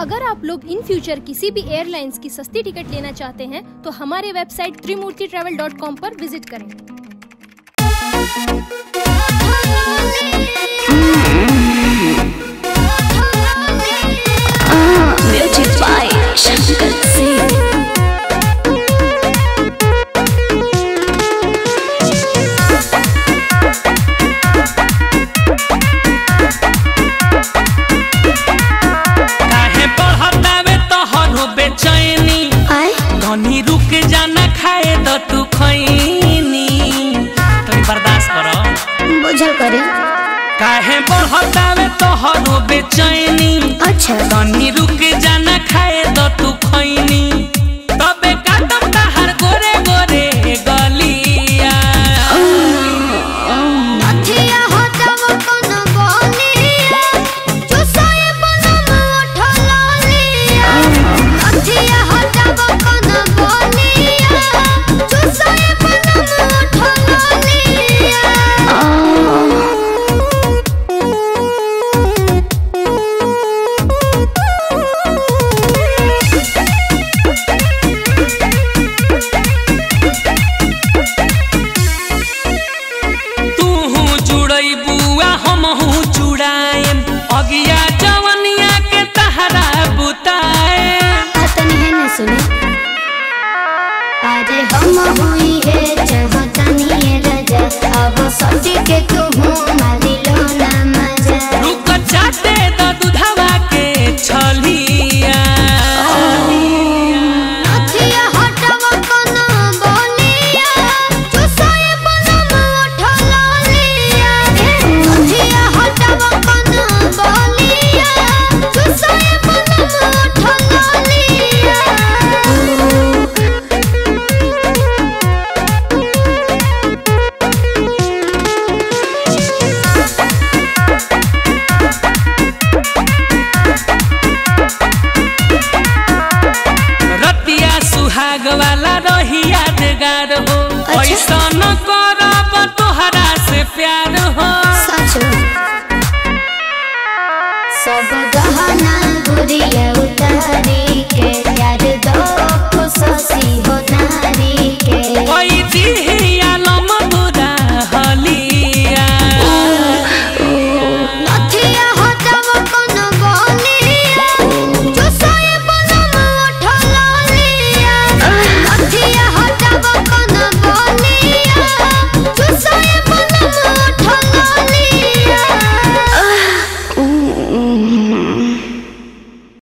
अगर आप लोग इन फ्यूचर किसी भी एयरलाइंस की सस्ती टिकट लेना चाहते हैं तो हमारे website Trimurti travel dot com पर विज़िट करें। बुझल करे। काहे बहुत सुने। अरे हम हुई है जहाँ तनिए रजा। अब सब के तुम Just